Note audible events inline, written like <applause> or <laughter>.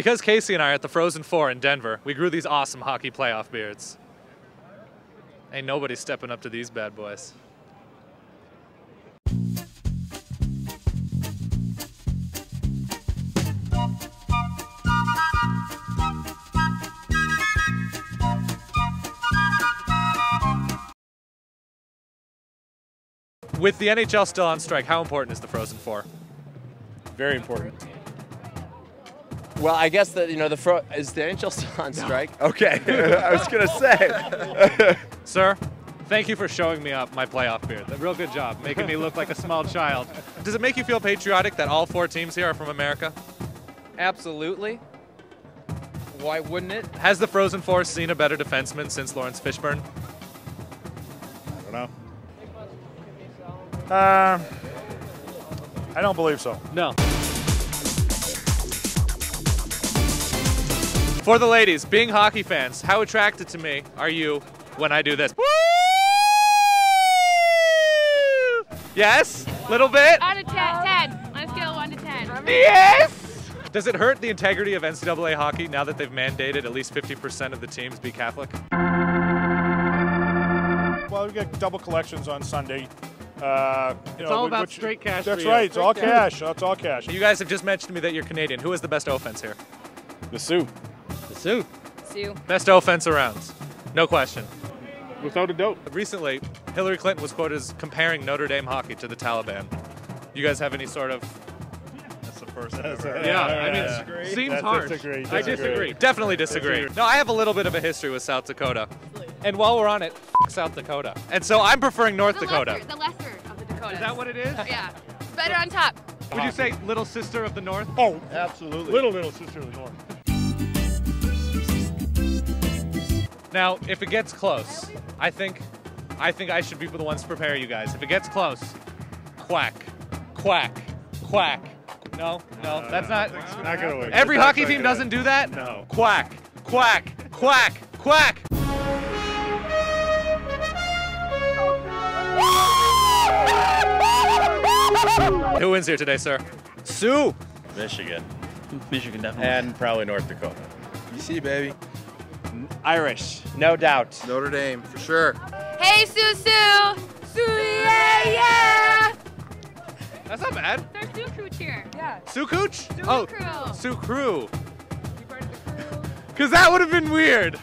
Because Casey and I are at the Frozen Four in Denver, we grew these awesome hockey playoff beards. Ain't nobody stepping up to these bad boys. With the NHL still on strike, how important is the Frozen Four? Very important. Well, I guess that you know the fro- is the NHL still on strike? Okay, <laughs> I was gonna say. <laughs> Sir, thank you for showing me up my playoff beard. A real good job, making me look like a small child. Does it make you feel patriotic that all four teams here are from America? Absolutely. Why wouldn't it? Has the Frozen Four seen a better defenseman since Laurence Fishburne? I don't know. Uh, I don't believe so. No. For the ladies, being hockey fans, how attracted to me are you when I do this? Woo! Yes? Little bit? Out of 10, 10. On a scale of 1 to 10. Yes! Does it hurt the integrity of NCAA hockey now that they've mandated at least 50% of the teams be Catholic? Well, we get double collections on Sunday. Uh, It's know, all about which- straight cash That's for you. right. It's all Straight cash. That's all cash. You guys have just mentioned to me that you're Canadian. Who has the best offense here? The Sioux, The Sioux. Sue. Best offense around. No question. without a doubt. Recently, Hillary Clinton was quoted as comparing Notre Dame hockey to the Taliban. You guys have any sort of That's the first. Yeah, I mean, seems That's harsh. disagree, I disagree. disagree. Definitely disagree. No, I have a little bit of a history with South Dakota. And while we're on it, f- South Dakota. And so I'm preferring North The Dakota. lesser, the lesser of the Dakotas. Is that what it is? Yeah. Better on top. Would you say little sister of the North? Oh, Absolutely. little little sister of the North. Now, if it gets close, I think I think I should be the ones to prepare you guys. If it gets close, quack, quack, quack. No, no, that's not. Not gonna work. Every That's hockey not team gonna doesn't do that? No. Quack, quack, quack, quack. Who wins here today, sir? Sioux. Michigan, Michigan definitely. and probably North Dakota. You see, baby. Irish, no doubt. Notre Dame, for sure. Hey, Sioux Sioux. Sioux, yeah, yeah. That's not bad. There's Sioux Crew cheer. Yeah. Sioux Cooch? Sioux oh, Crew. Sioux Crew. Because <laughs> that would have been weird.